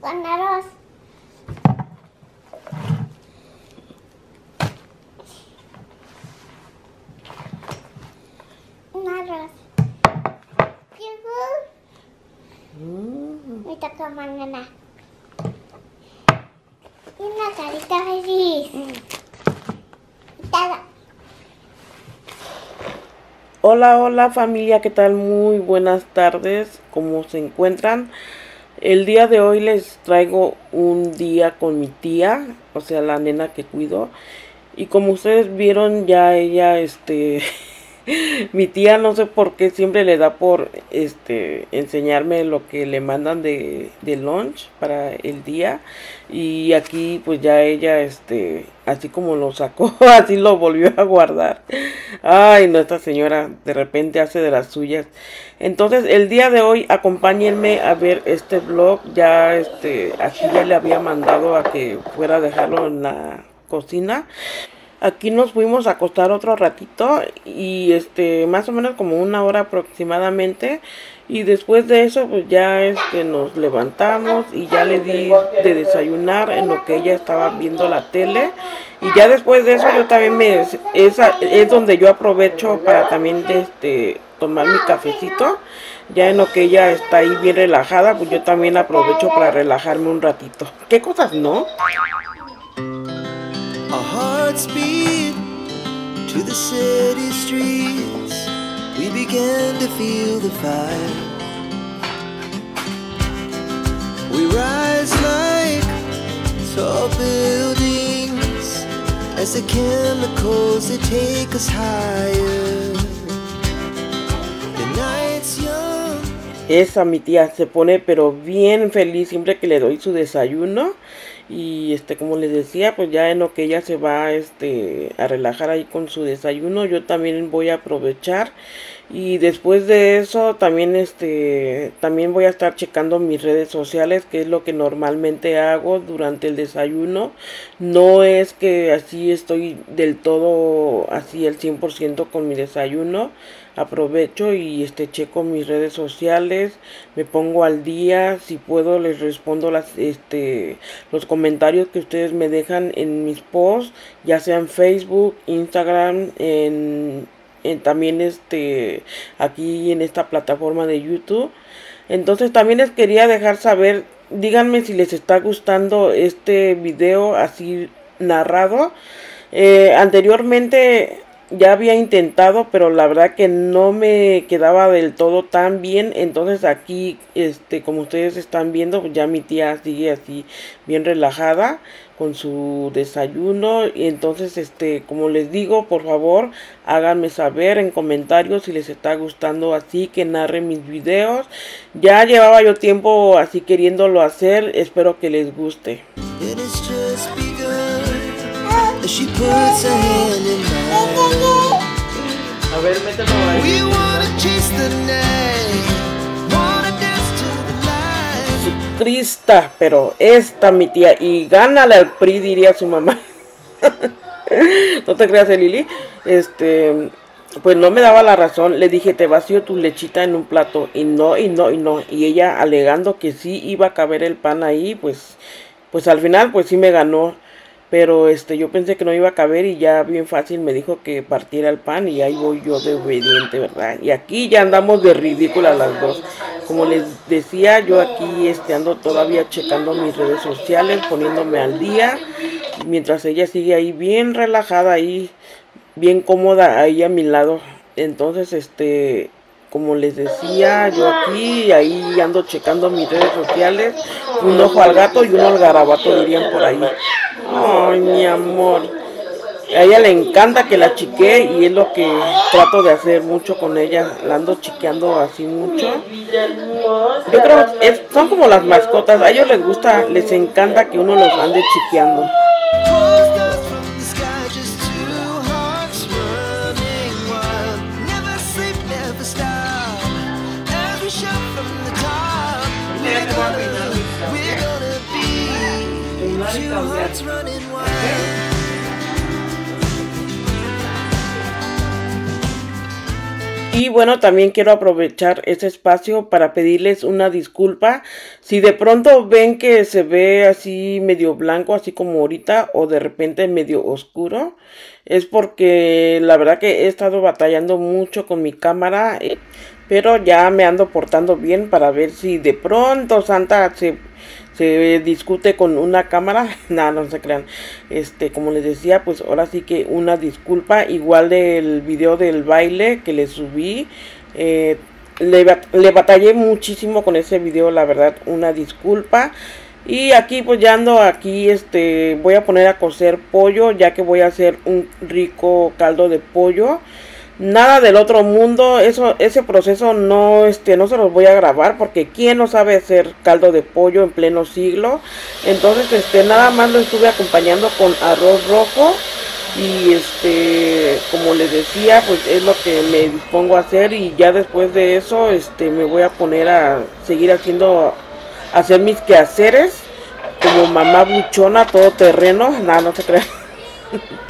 Con arroz. Un arroz. Yogur. Me toca mañana. Y una carita feliz. Tada. Hola, hola familia, ¿qué tal? Muy buenas tardes, ¿cómo se encuentran? El día de hoy les traigo un día con mi tía, o sea, la nena que cuido. Y como ustedes vieron, ya ella, este, mi tía no sé por qué siempre le da por, este, enseñarme lo que le mandan de, de lunch para el día. Y aquí pues ya ella, este, así como lo sacó, así lo volvió a guardar. Ay, no, esta señora de repente hace de las suyas. Entonces, el día de hoy, acompáñenme a ver este vlog. Ya, este, aquí ya le había mandado a que fuera a dejarlo en la cocina. Aquí nos fuimos a acostar otro ratito y este más o menos como una hora aproximadamente. Y después de eso pues ya este nos levantamos y ya le di de desayunar en lo que ella estaba viendo la tele. Y ya después de eso yo también me esa es donde yo aprovecho para también este tomar mi cafecito. Ya en lo que ella está ahí bien relajada pues yo también aprovecho para relajarme un ratito. Qué cosas no Beat to the city streets. We began to feel the fire. We rise like tall buildings as the chemicals they take us higher. The night's young. Esa mi tía se pone pero bien feliz siempre que le doy su desayuno y este como les decía pues ya en lo que ella se va este a relajar ahí con su desayuno yo también voy a aprovechar y después de eso también este también voy a estar checando mis redes sociales que es lo que normalmente hago durante el desayuno. No es que así estoy del todo así el 100% con mi desayuno. Aprovecho y este checo mis redes sociales me pongo al día. Si puedo les respondo las este los comentarios que ustedes me dejan en mis posts ya sea en facebook instagram en, también este aquí en esta plataforma de youtube. Entonces también les quería dejar saber díganme si les está gustando este video así narrado. Eh, anteriormente ya había intentado, pero la verdad que no me quedaba del todo tan bien. Entonces aquí, este, como ustedes están viendo, ya mi tía sigue así bien relajada con su desayuno. Y entonces, este, como les digo, por favor, háganme saber en comentarios si les está gustando así que narre mis videos. Ya llevaba yo tiempo así queriéndolo hacer. Espero que les guste. Crista, pero esta mi tía. Y gánale al PRI, diría su mamá. no te creas, eh, Lili. Este, pues no me daba la razón. Le dije, te vacío tu lechita en un plato. Y no, y no, y no. Y ella alegando que sí iba a caber el pan ahí, pues, pues al final, pues sí me ganó. Pero este, yo pensé que no iba a caber y ya bien fácil me dijo que partiera el pan y ahí voy yo de obediente, ¿verdad? Y aquí ya andamos de ridículas las dos. Como les decía, yo aquí este, ando todavía checando mis redes sociales, poniéndome al día, mientras ella sigue ahí bien relajada, ahí bien cómoda ahí a mi lado. Entonces, este, como les decía, yo aquí ahí ando checando mis redes sociales, un ojo al gato y uno al garabato dirían por ahí. Ay, mi amor. A ella le encanta que la chique y es lo que trato de hacer mucho con ella. La ando chiqueando así mucho. Yo creo que son como las mascotas. A ellos les gusta, les encanta que uno los ande chiqueando. Bueno, también quiero aprovechar este espacio para pedirles una disculpa. Si de pronto ven que se ve así medio blanco, así como ahorita, o de repente medio oscuro, es porque la verdad que he estado batallando mucho con mi cámara, eh, pero ya me ando portando bien para ver si de pronto Santa se se discute con una cámara, nada, no se crean. Este, como les decía, pues ahora sí que una disculpa, igual del video del baile que le subí. eh, le, le batallé muchísimo con ese video, la verdad, una disculpa. Y aquí pues ya ando aquí, este, voy a poner a cocer pollo, ya que voy a hacer un rico caldo de pollo nada del otro mundo. Eso ese proceso no este no se los voy a grabar porque quién no sabe hacer caldo de pollo en pleno siglo entonces este nada más lo estuve acompañando con arroz rojo y este como les decía pues es lo que me dispongo a hacer y ya después de eso este me voy a poner a seguir haciendo hacer mis quehaceres como mamá buchona todo terreno nada no se crean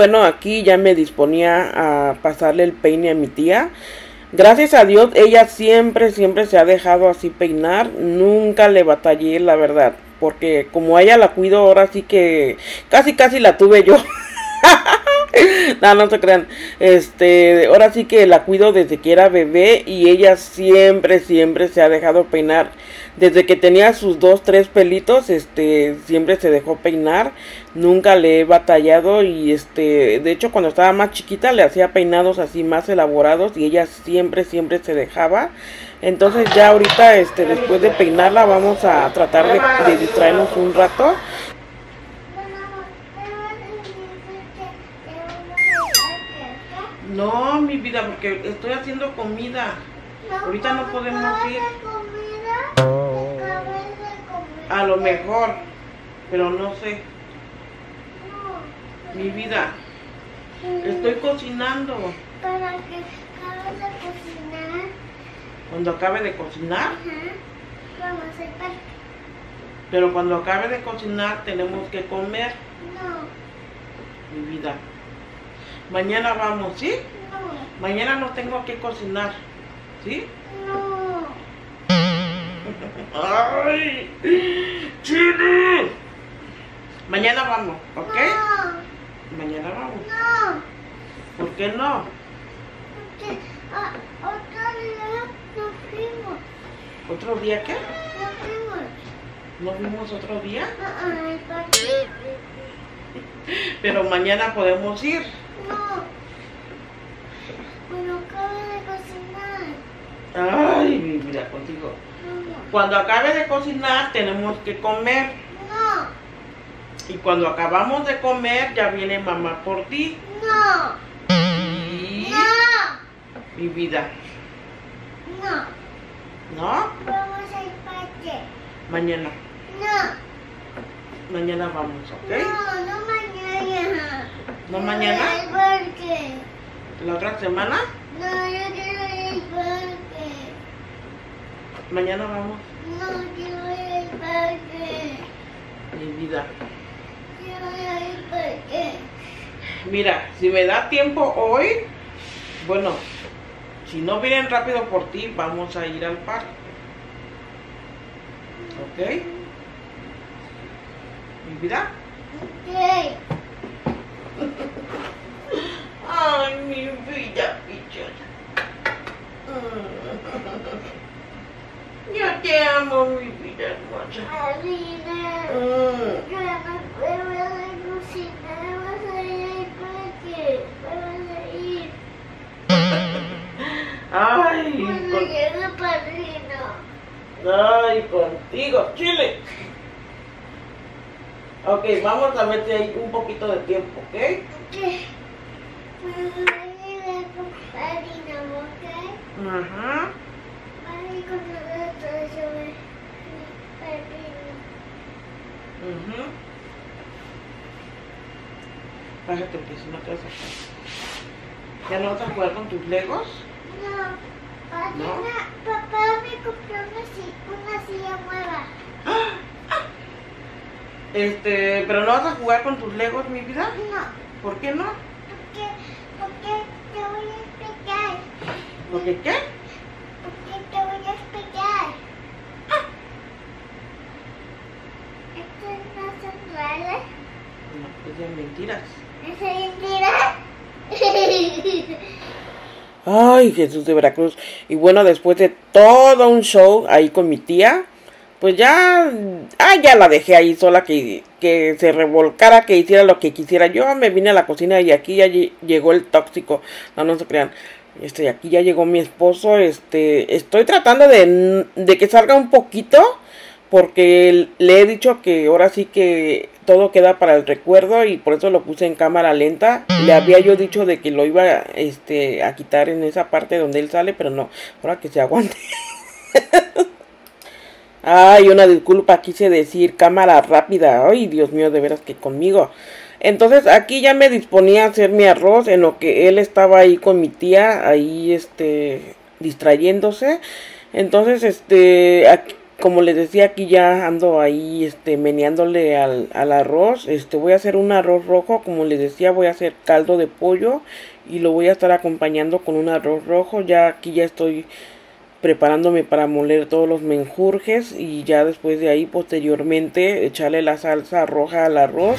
bueno, aquí ya me disponía a pasarle el peine a mi tía. Gracias a Dios, ella siempre, siempre se ha dejado así peinar. Nunca le batallé, la verdad. Porque como ella la cuido, ahora sí que casi, casi la tuve yo. no, no se crean. Este, ahora sí que la cuido desde que era bebé y ella siempre, siempre se ha dejado peinar. Desde que tenía sus dos, tres pelitos, este, siempre se dejó peinar. Nunca le he batallado y este, de hecho cuando estaba más chiquita le hacía peinados así más elaborados y ella siempre, siempre se dejaba. Entonces ya ahorita, este, después de peinarla vamos a tratar de, de distraernos un rato. No, mi vida, porque estoy haciendo comida. Ahorita no podemos ir. A lo mejor, pero no sé. Mi vida, estoy cocinando. Para que acabes de cocinar, Cuando acabe de cocinar, ajá, vamos pero cuando acabe de cocinar tenemos que comer, No, mi vida. Mañana vamos, ¿sí? no, Mañana no tengo que cocinar, ¿sí? no. ¡Ay! ¡Chile! Mañana vamos, ¿ok? No, Mañana vamos. no. ¿Por qué no? Porque ah, otro día nos fuimos, ¿Otro día qué? nos fuimos. ¿Nos vimos otro día? Ah, ah. Pero mañana podemos ir. No. Bueno, acabo de cocinar. Ay, mi vida contigo. No, Cuando acabe de cocinar tenemos que comer. no, Y cuando acabamos de comer ya viene mamá por ti. no, Y no, mi vida. no. ¿No? Vamos al parque. Mañana. No, Mañana vamos, ¿ok? no, no mañana. ¿No mañana? Al parque. ¿La otra semana? No, yo quiero ir al parque. Mañana vamos. No, quiero ir al parque. Mi vida. Quiero ir al parque. Mira, si me da tiempo hoy, bueno, si no vienen rápido por ti, vamos a ir al parque. ¿Ok? Mi vida. Ok. Ay, mi vida, pichón. Yo te amo, mi vida hermosa. Marina, Mm. yo no puedo ir a la cocina. Vamos a ir al parque. Vamos a ir. Ay, Cuando con- llegue padrino. ay, contigo, Chile. Ok, vamos a meter ahí un poquito de tiempo, ¿ok? ¿Qué? ¿ok? Ajá. Ujú. Bájate, pues, no te vas a ¿Ya no vas a jugar con tus legos? No, padrina, papá me compró una, si- una silla nueva. Este, pero no vas a jugar con tus legos, mi vida. No, ¿Por qué no? porque, porque te voy a explicar. ¿Por qué qué? Porque te voy a explicar. Estos no son reales. No, es de mentiras. ¿Es mentira? Ay, Jesús de Veracruz. Y bueno, después de todo un show ahí con mi tía, pues ya, ah, ya la dejé ahí sola que, que se revolcara, que hiciera lo que quisiera. Yo me vine a la cocina y aquí ya lle- llegó el tóxico. No, no se crean. Este, aquí ya llegó mi esposo. Este, estoy tratando de, de que salga un poquito. Porque le he dicho que ahora sí que todo queda para el recuerdo y por eso lo puse en cámara lenta. Le había yo dicho de que lo iba este, a quitar en esa parte donde él sale, pero no, ahora que se aguante. Ay, una disculpa, quise decir cámara rápida. Ay, Dios mío, de veras que conmigo. Entonces aquí ya me disponía a hacer mi arroz en lo que él estaba ahí con mi tía, ahí este, distrayéndose. Entonces, este, como les decía, aquí ya ando ahí, este, meneándole al, al arroz. Este, voy a hacer un arroz rojo, como les decía, voy a hacer caldo de pollo y lo voy a estar acompañando con un arroz rojo. Ya aquí ya estoy preparándome para moler todos los menjurjes y ya después de ahí posteriormente echarle la salsa roja al arroz.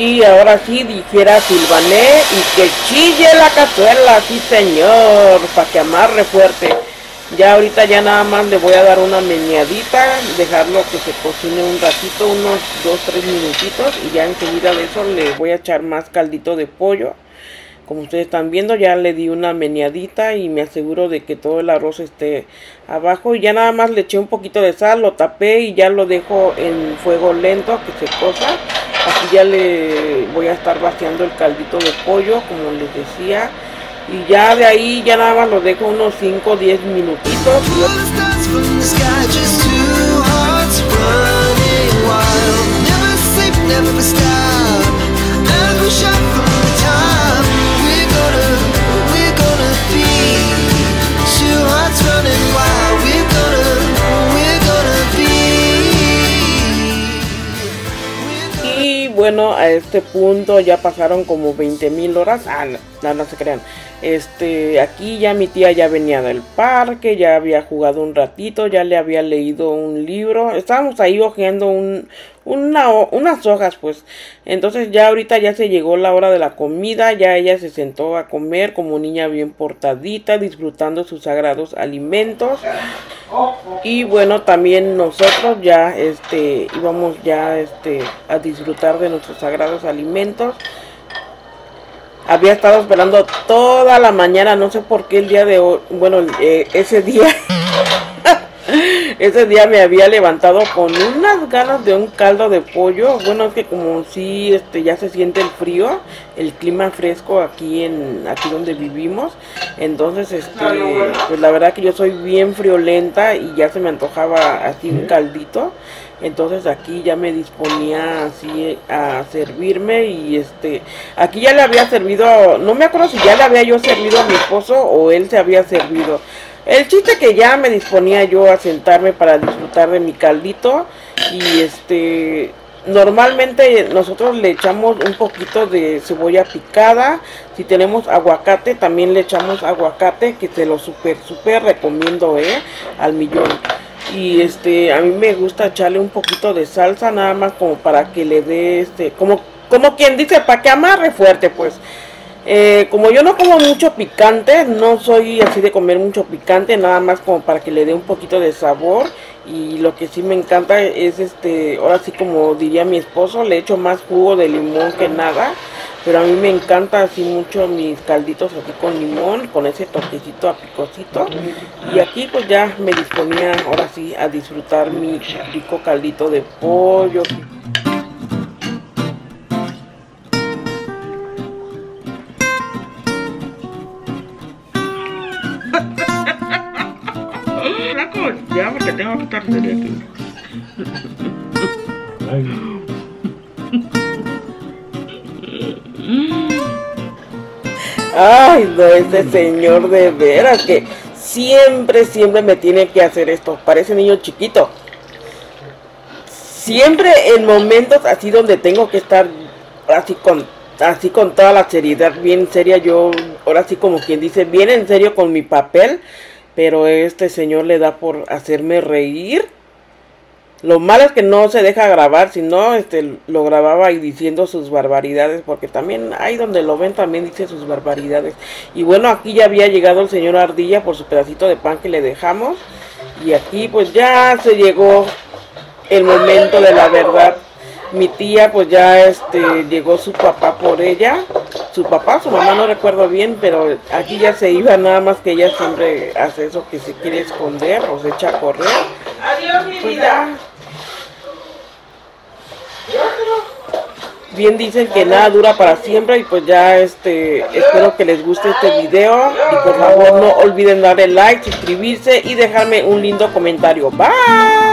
Y ahora sí dijera Silvané y que chille la cazuela, sí señor, para que amarre fuerte. Ya ahorita ya nada más le voy a dar una meneadita, dejarlo que se cocine un ratito, unos 2-3 minutitos y ya enseguida de eso le voy a echar más caldito de pollo. Como ustedes están viendo ya le di una meneadita y me aseguro de que todo el arroz esté abajo y ya nada más le eché un poquito de sal, lo tapé y ya lo dejo en fuego lento que se cosa. Aquí ya le voy a estar vaciando el caldito de pollo como les decía y ya de ahí ya nada más lo dejo unos 5 o 10 minutitos. Este punto ya pasaron como 20 mil horas. Ah, no, no, no se crean. Este, aquí ya mi tía ya venía del parque, ya había jugado un ratito, ya le había leído un libro. Estábamos ahí hojeando un, una, unas hojas, pues. Entonces ya ahorita ya se llegó la hora de la comida, ya ella se sentó a comer como niña bien portadita, disfrutando sus sagrados alimentos. Y bueno, también nosotros ya este íbamos ya este a disfrutar de nuestros sagrados alimentos. Había estado esperando toda la mañana, no sé por qué el día de hoy, bueno, eh, ese día ese día me había levantado con unas ganas de un caldo de pollo. Bueno, es que como si este ya se siente el frío, el clima fresco aquí en aquí donde vivimos. Entonces, este, pues la verdad que yo soy bien friolenta y ya se me antojaba así un caldito. Entonces aquí ya me disponía así a servirme y este, aquí ya le había servido, no me acuerdo si ya le había yo servido a mi esposo o él se había servido. El chiste que ya me disponía yo a sentarme para disfrutar de mi caldito y este normalmente nosotros le echamos un poquito de cebolla picada. Si tenemos aguacate también le echamos aguacate que te lo super super recomiendo eh al millón. Y este a mí me gusta echarle un poquito de salsa nada más como para que le dé este como como quien dice para que amarre fuerte pues eh, como yo no como mucho picante no soy así de comer mucho picante nada más como para que le dé un poquito de sabor y lo que sí me encanta es este ahora sí como diría mi esposo le echo más jugo de limón que nada pero a mí me encanta así mucho mis calditos así con limón, con ese toquecito a picosito. Y aquí pues ya me disponía ahora sí a disfrutar mi rico caldito de pollo. Ay, no, ese señor de veras que siempre, siempre me tiene que hacer esto. Parece niño chiquito. Siempre en momentos así donde tengo que estar así con, así con toda la seriedad, bien seria, yo ahora sí como quien dice, bien en serio con mi papel, pero este señor le da por hacerme reír lo malo es que no se deja grabar, si no, este, lo grababa y diciendo sus barbaridades, porque también ahí donde lo ven también dice sus barbaridades. Y bueno, aquí ya había llegado el señor Ardilla por su pedacito de pan que le dejamos. Y aquí pues ya se llegó el momento de la verdad. Mi tía pues ya este llegó su papá por ella, su papá, su mamá no recuerdo bien, pero aquí ya se iba nada más que ella siempre hace eso que se quiere esconder o se echa a correr. Adiós mi pues vida. Bien dicen que nada dura para siempre y pues ya este espero que les guste este video y por favor no olviden darle like, suscribirse y dejarme un lindo comentario. Bye.